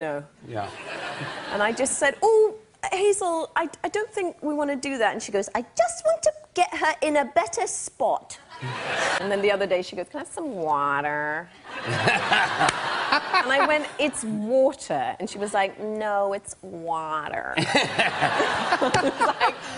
no. Yeah. And I just said, oh, Hazel, I, I don't think we want to do that. And she goes, I just want to get her in a better spot. and then the other day she goes, can I have some water? and I went, it's water. And she was like, no, it's water.